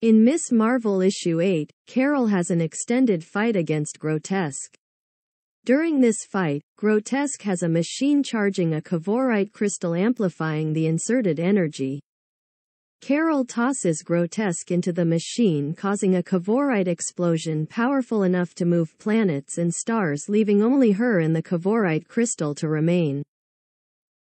In Ms. Marvel issue 8, Carol has an extended fight against Grotesk. During this fight, Grotesk has a machine charging a Cavorite crystal amplifying the inserted energy. Carol tosses Grotesk into the machine causing a Cavorite explosion powerful enough to move planets and stars leaving only her and the Cavorite crystal to remain.